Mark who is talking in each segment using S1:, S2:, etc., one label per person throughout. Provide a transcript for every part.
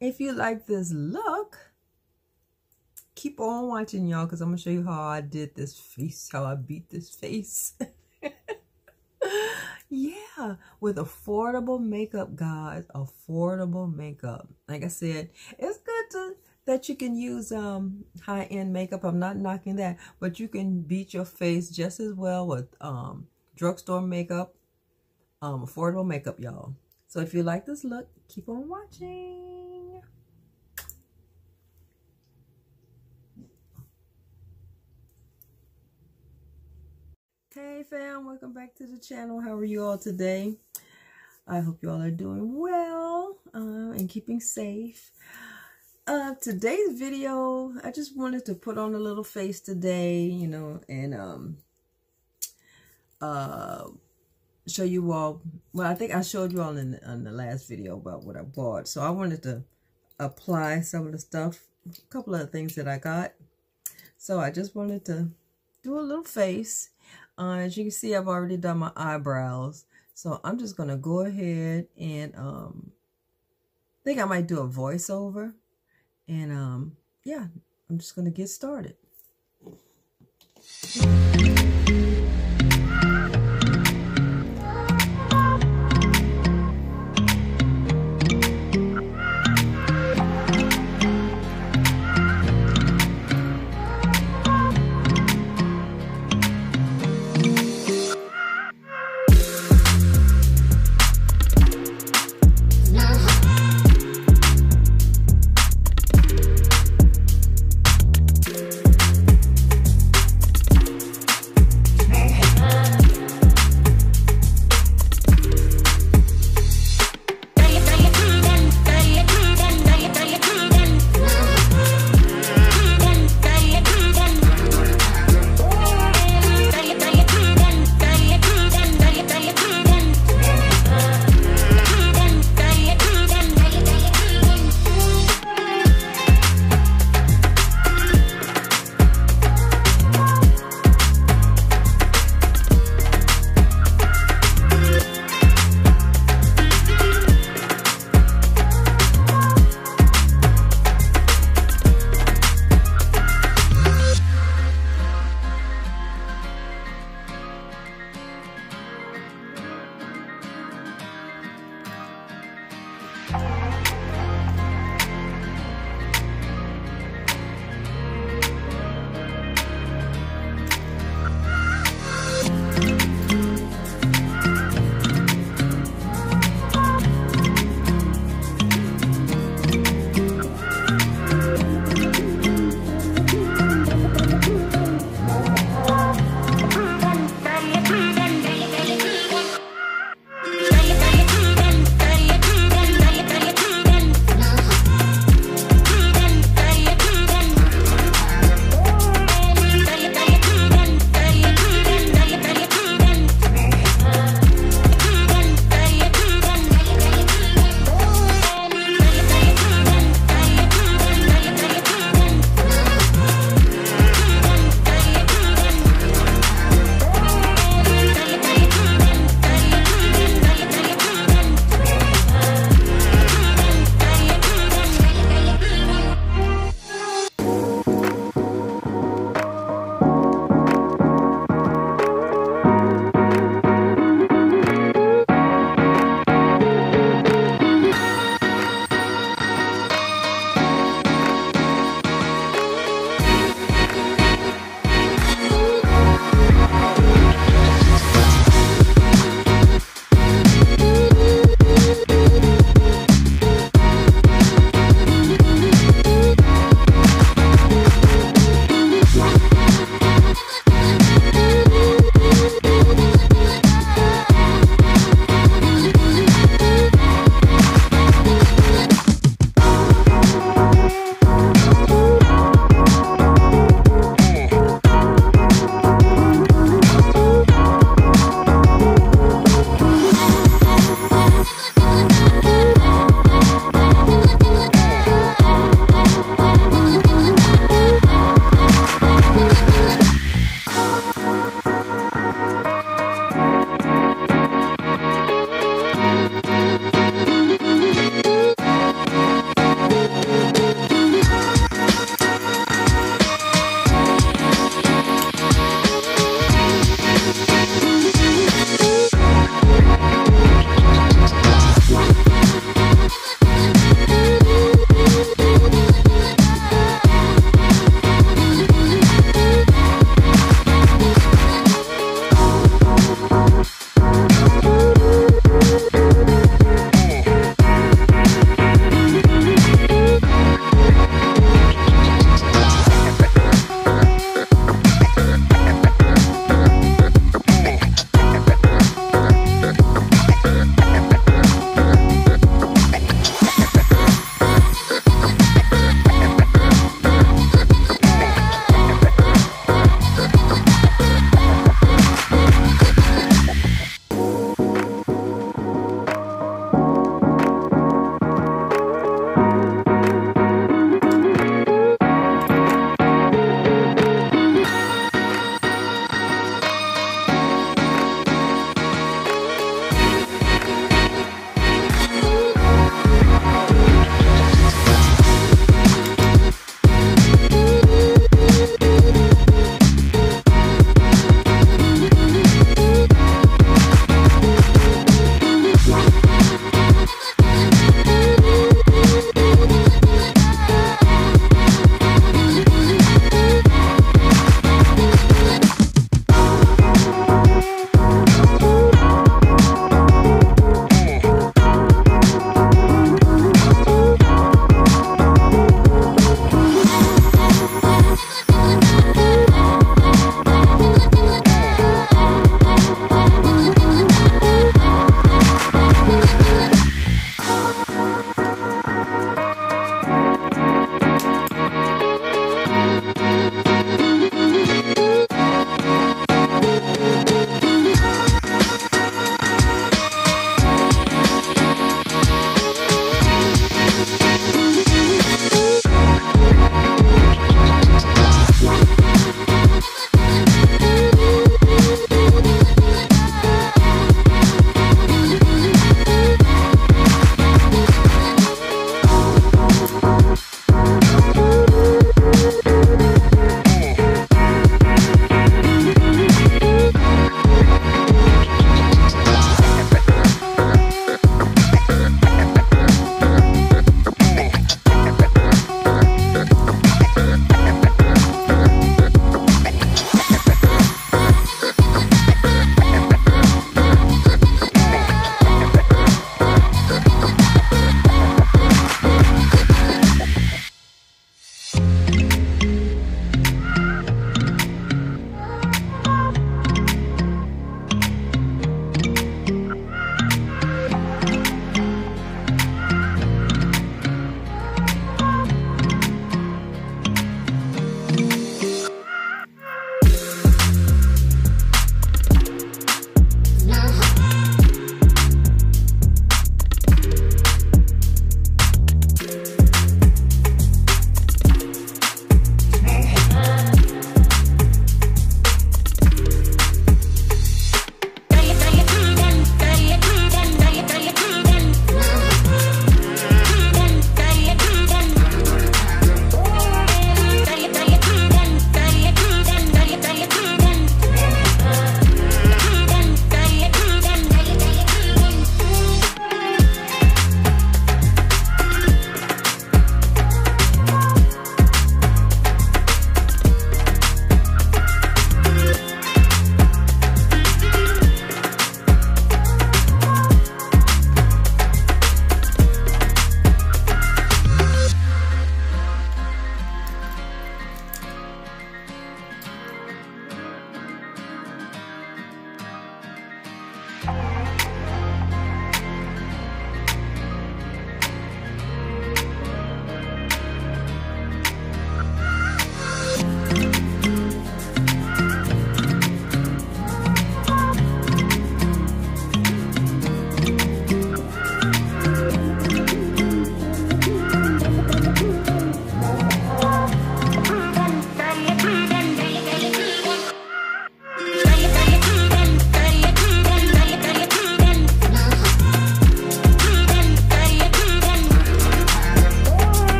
S1: if you like this look keep on watching y'all because i'm gonna show you how i did this face how i beat this face. Yeah with affordable makeup guys affordable makeup. Like i said it's good to that you can use um high-end makeup. I'm not knocking that but you can beat your face just as well with um drugstore makeup um affordable makeup y'all. So if you like this look, keep on watching. Hey fam, welcome back to the channel. How are you all today? I hope you all are doing well uh, and keeping safe. Uh, today's video, I just wanted to put on a little face today, you know, and um, uh, show you all, well, I think I showed you all in, in the last video about what I bought. So I wanted to apply some of the stuff, a couple of things that I got. So I just wanted to do a little face. Uh, as you can see, I've already done my eyebrows. So I'm just going to go ahead and um, think I might do a voiceover. And um, yeah, I'm just going to get started.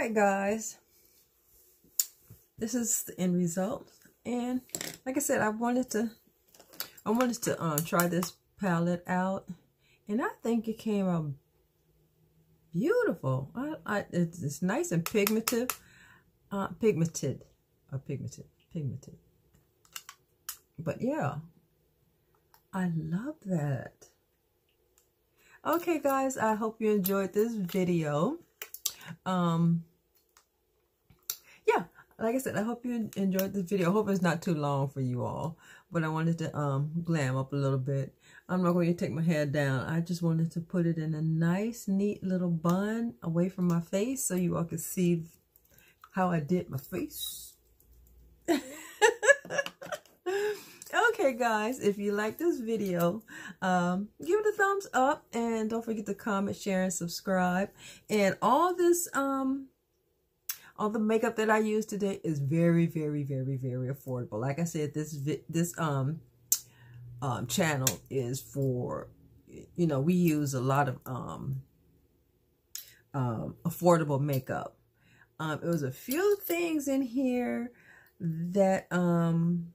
S1: Right, guys. This is the end result. And like I said, I wanted to I wanted to um, try this palette out. And I think it came out beautiful. I, I, it's, it's nice and pigmented. Uh, pigmented. Or pigmented. Pigmented. But yeah. I love that. Okay, guys. I hope you enjoyed this video. Um, yeah, like I said, I hope you enjoyed this video. I hope it's not too long for you all. But I wanted to um glam up a little bit. I'm not going to take my hair down. I just wanted to put it in a nice, neat little bun away from my face so you all can see how I did my face. okay, guys, if you like this video, um, give it a thumbs up and don't forget to comment, share, and subscribe. And all this, um, all the makeup that I use today is very, very, very, very affordable. Like I said, this this um um, channel is for, you know, we use a lot of um, um, affordable makeup. Um, it was a few things in here that, um,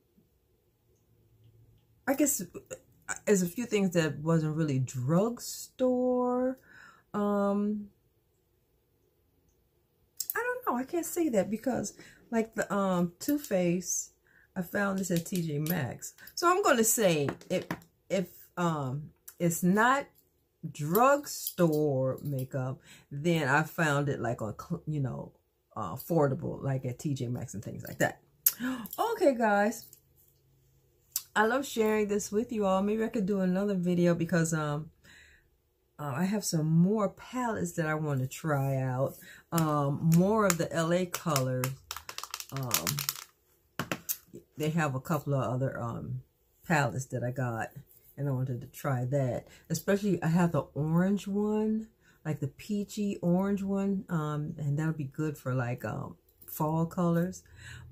S1: I guess, there's a few things that wasn't really drugstore. Um, I. Can't say that because, like the um Too Faced I found this at TJ Maxx. So I'm going to say if if um it's not drugstore makeup, then I found it like on you know uh, affordable, like at TJ Maxx and things like that. Okay, guys. I love sharing this with you all. Maybe I could do another video because um uh, I have some more palettes that I want to try out. Um, more of the LA colors. Um, they have a couple of other um palettes that I got and I wanted to try that. Especially I have the orange one, like the peachy orange one, um, and that'll be good for like um fall colors.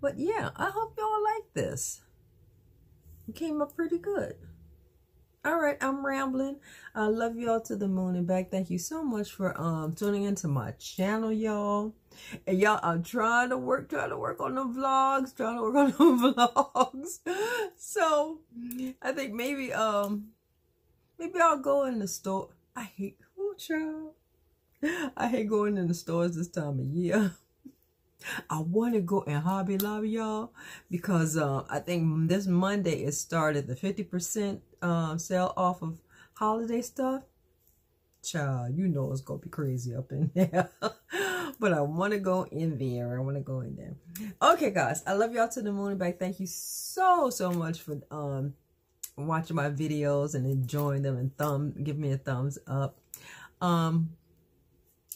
S1: But yeah, I hope y'all like this. It came up pretty good. All right, I'm rambling. I love y'all to the moon and back. Thank you so much for um tuning into my channel, y'all. And y'all, I'm trying to work, trying to work on the vlogs, trying to work on the vlogs. So I think maybe um maybe I'll go in the store. I hate child. I hate going in the stores this time of year. I want to go in Hobby Lobby, y'all, because uh, I think this Monday it started the 50% um, sale off of holiday stuff. Child, you know it's going to be crazy up in there. but I want to go in there. I want to go in there. Okay, guys. I love y'all to the moon and back. Thank you so, so much for um watching my videos and enjoying them and thumb give me a thumbs up. Um,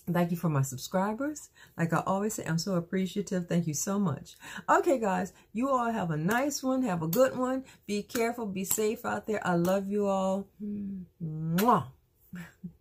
S1: Thank you for my subscribers. Like I always say, I'm so appreciative. Thank you so much. Okay, guys, you all have a nice one. Have a good one. Be careful. Be safe out there. I love you all. Hmm. Mwah.